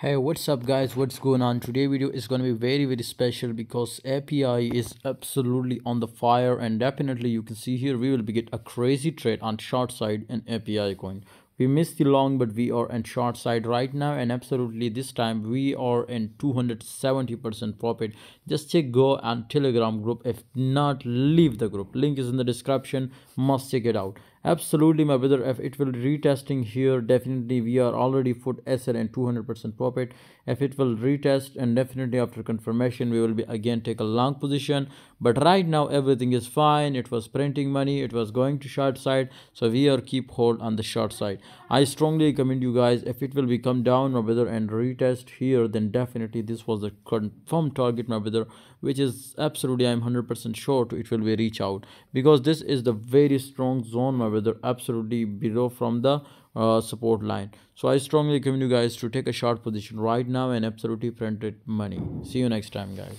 hey what's up guys? What's going on? Today video is going to be very very special because api is absolutely on the fire and definitely you can see here we will be get a crazy trade on short side in api coin. We missed the long but we are in short side right now and absolutely this time we are in 270 percent profit. Just check go on telegram group. If not leave the group. Link is in the description. Must check it out absolutely my brother. If it will retesting here definitely we are already put sl and 200 percent profit. If it will retest and definitely after confirmation we will be again take a long position. But right now everything is fine. It was printing money. It was going to short side. So we are keep hold on the short side. I strongly recommend you guys if it will be come down my brother and retest here then definitely this was the confirmed target my brother which is absolutely i'm 100 percent sure to it will be reach out. Because this is the very strong zone my brother absolutely below from the uh, support line. So i strongly recommend you guys to take a short position right now and absolutely print it money. See you next time guys